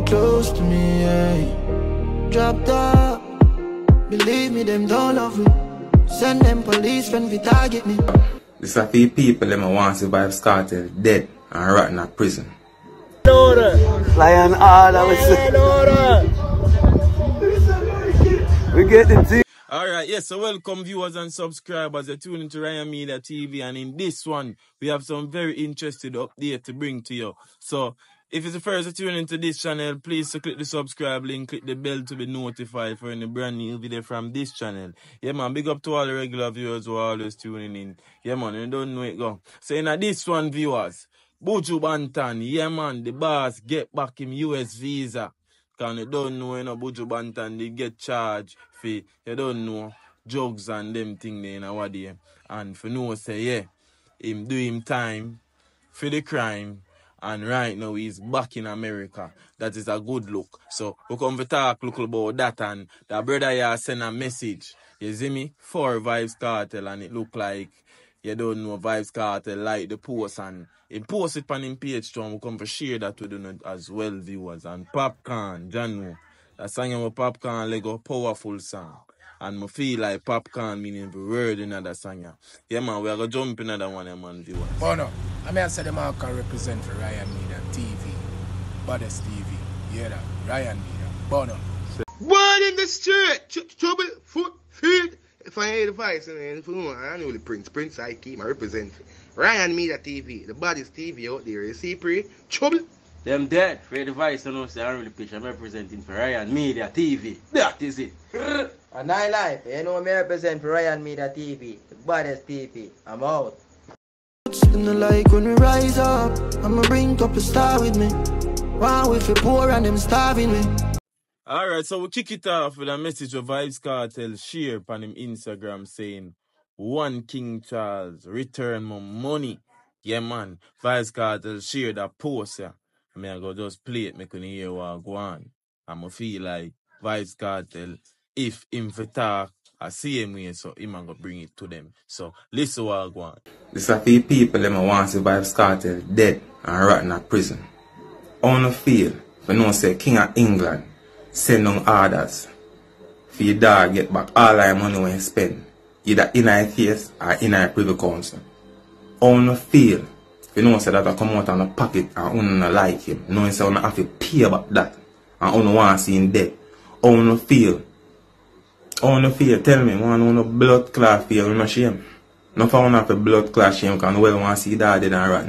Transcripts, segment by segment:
come close to me, yeah. Drop top. Believe me, them don't love me. Send them police when we target me. This a few people them a want to survive Kartel dead and rot in a prison. Order. Lion order, we say. Lion order. We get the team. Alright, yes, so welcome viewers and subscribers. You're tuning to Ryan Media TV, and in this one, we have some very interesting update to bring to you. So, if it's the first to tune into this channel, please click the subscribe link, click the bell to be notified for any brand new video from this channel. Yeah, man, big up to all the regular viewers who are always tuning in. Yeah, man, you don't know it go. So, in this one, viewers, Buju Banton, yeah, man, the boss get back him US visa. Cause you don't know, you know, Buju Banton, they get charged for, you don't know, drugs and them thing there in our day. And for no say, yeah, him do him time for the crime. And right now he's back in America. That is a good look. So we come to talk little about that and the brother here send a message. You see me? For Vybz Kartel and it look like you don't know Vybz Kartel like the post and he post it on him page too and we come to share that with you as well viewers. And Popcaan, Janu, that song about Popcaan Lego powerful song. And I feel like Popcaan meaning the word in that song. Yeah, yeah man, we are gonna jump in that one, yeah, man, viewers. Oh no, I mean I said the man can represent for Ryan Media TV, Baddest TV, yeah that, Ryan Media, Bono. Word in the street, Ch- trouble, foot, feet. If I hear the voice, and if you know, I know the Prince, Prince I keep, I represent Ryan Media TV, the baddest TV out there. You see, pre, trouble. Them dead. For the voice, I know, say I'm really pitch. I'm representing for Ryan Media TV. That is it. A nine life, you know me represent for Ryan Media TV, the baddest TV. I'm out. In the like when we rise up, I'ma bring up a star with me. Wow, if you poor and them starving me. Alright, so we kick it off with a message of Vybz Kartel share on him Instagram saying, One King Charles, return my money. Yeah, man. Vybz Kartel share that post, yeah. I mean, I go just play it, make you hear what go on. I'ma feel like Vybz Kartel, if him for talk, I see him way, so him a go bring it to them. So, listen what go on. This a few people them a want to survive Kartel dead and rot in a prison. On the field, we know say King of England send on orders for your dog get back all the money when he spend, either in a case or in a privy council. On the field, you know say that I come out on the pocket and you not like him, knowing say you have to pay back that and you want to see him dead. On the field, Ou nou feye tel mi, wan ou nou blot kla feye, ou nou shem. Nou fa ou nou fe blot kla shem, kan nou wel wan si dadi dan ran.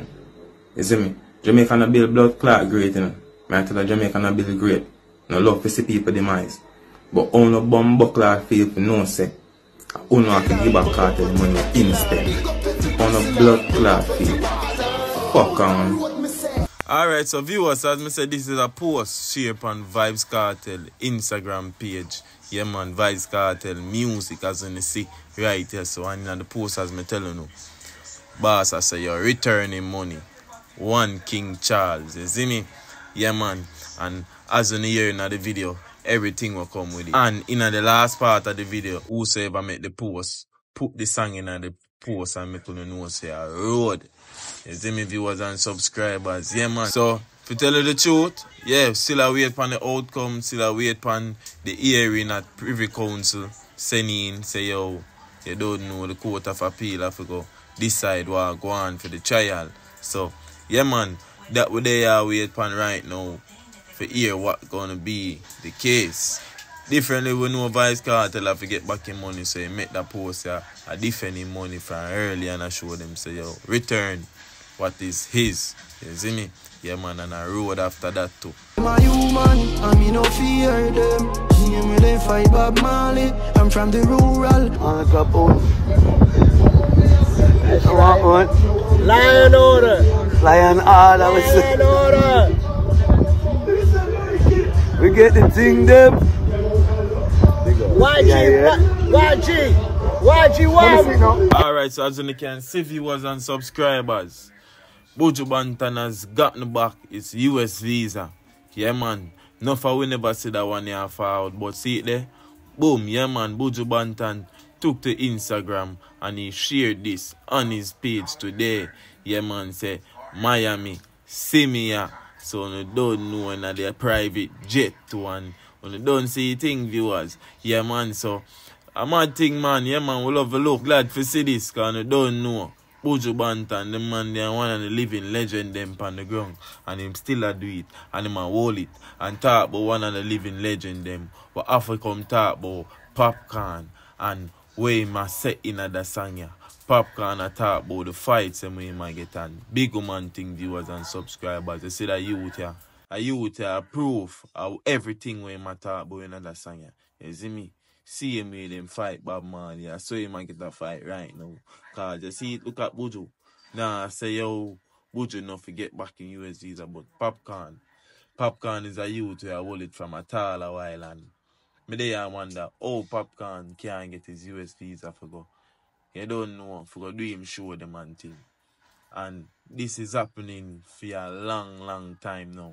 E se mi, Jamaica nou bil blot kla great, you know. Men te la Jamaica nou bil great. Nou love fi si pipo demise. Bo ou nou bom bokla feye pou nou se, ou nou ake giba kate di money instead. Ou nou blot kla feye. Fok an. Alright, so viewers, as I said, this is a post shared on Vybz Kartel Instagram page. Yeah, man, Vybz Kartel music, as you see right here. So, and in the post, as me telling you, boss, I say, you're returning money. One King Charles, you see me? Yeah, man. And as you hear in the video, everything will come with it. And in the last part of the video, whosoever make the post, put the song in the post and make you know say a road. You see me viewers and subscribers. Yeah man. So to tell you the truth, yeah, still I wait on the outcome, still I wait on the hearing at Privy Council sending say yo, you don't know the court of appeal have to go decide what go on for the trial. So yeah man, that what they are wait on right now for hear what gonna be the case. Differently we know Vybz Kartel have to get back in money, so he make that post yeah, I defend him money from early and I show them say yo, return what is his. You see me? Yeah man and I road after that too. My human, I mean no fear them. See me they fight Bob Marley. I'm from the rural. On the cup on. I one. Lion order. Lion order, we. Lion order. We get the thing them. YG, Yeah, yeah. YG, YG, YG. Alright, so as you can see viewers and subscribers, Buju Banton has gotten back its US visa. Yeah man, no for we never see that one here forward, but see it there? Boom, yeah man, Buju Banton took to Instagram and he shared this on his page today. Yeah man, say Miami, see me here So you don't know when they private jet to and when you don't see thing viewers. Yeah man, so a mad thing man, yeah man, we love to look glad for see this cause you don't know. Buju Banton, the man they are one of the living legend them on the ground. And him still a do it. And him a hold it. And talk about one of the living legend them. But after come talk about Popcaan and him a set in a the song yeah. Popcaan a talk about the fights and him a get on. Big man thing viewers and subscribers. You see that youth here. A youth here uh, a proof of everything a talk about in a song. You see me? See him with him fight Bob Marley. I saw him get a fight right now. Cause you see, look at Buju. Nah, I say yo, Buju not forget back in US visa, but Popcaan. Popcaan is a youth where I hold it from a tall a while and me there I wonder, oh Popcaan can't get his US visa for go. You don't know, for go do him show the man thing. And this is happening for a long, long time now.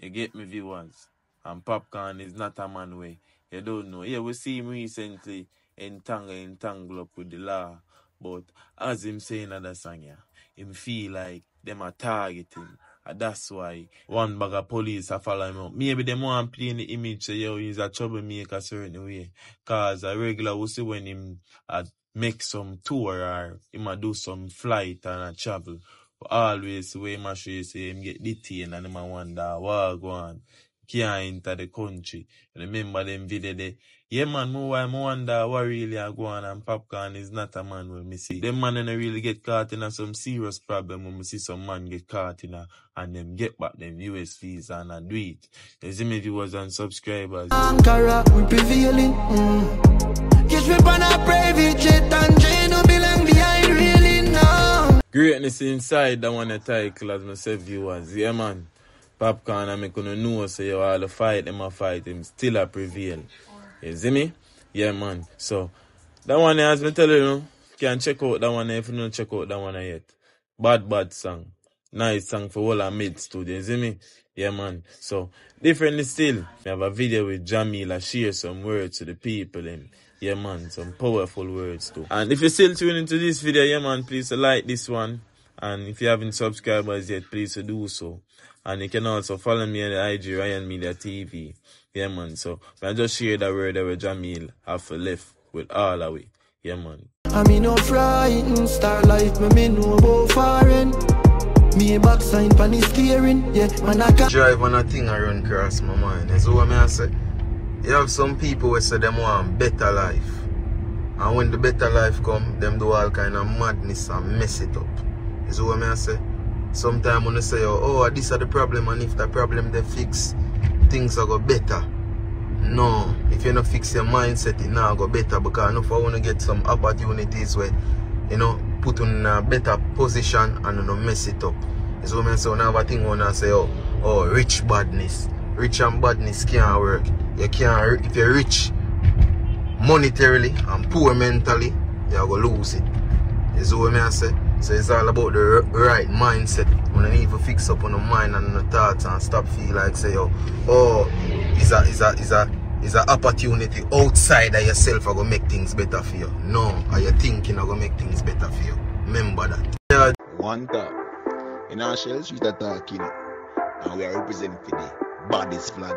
You get me viewers? And Popcaan is not a man way. You don't know. Yeah, we see him recently entangle, entangle up with the law. But as him saying another song, yeah, him feel like them are targeting. And that's why one bag of police are follow him up. Maybe them want play in the image say, yo, he's a troublemaker certain way. Cause a regular we see when him uh, make some tour or him a do some flight and a travel. Always way a say him get detained and him wonder what go on. Can't enter the country. Remember them video there. Yeah man, more why me wonder what really a go on and Popcaan is not a man when me see. Them man don't really get caught in a some serious problem when me see some man get caught in a and them get back them US visa and a do it. You see me viewers and subscribers. Ankara, we prevailing. Mm. Greatness inside that one the title as myself viewers. Yeah man. Popcaan gonna know say yo all the fight them a fight him still a prevail. You see me? Yeah man. So that one as me tell you, you can check out that one if you don't check out that one yet. Bad bad song. Nice song for all our mates too. You see me? Yeah man. So differently still, we have a video with Jamila share some words to the people and yeah man, some powerful words too. And if you're still tuning into this video, yeah man, please like this one. And if you haven't subscribed us yet, please do so. And you can also follow me on the IG Ryan Media TV. Yeah man. So I just share that word that with Jamil have for left with all of we. Yeah man. I mean no frightened star life, me me know about foreign. Me a back sign pan the steering, yeah, man I can drive on a thing I run across my mind. That's what I say. You have some people who say them want better life. And when the better life come, them do all kind of madness and mess it up. Is what I say. Sometimes when they say, oh, oh ah, this are the problem, and if the problem they fix, things are go better. No, if you don't fix your mindset, it now go better because if I want to get some opportunities where, you know, put in a better position and you know, mess it up. Is what I say. When I have a thing when I say, oh, oh, rich badness. Rich and badness can't work. You can't, if you're rich monetarily and poor mentally, you're to lose it. What I say. So it's all about the right mindset. When you need to fix up on the mind and the thoughts and stop feel like say, oh, oh, is a is a is a is a opportunity outside of yourself are gonna make things better for you. No, are you thinking are gonna make things better for you? Remember that. One time, in our shell street attack, you know, and we are representing for baddest flag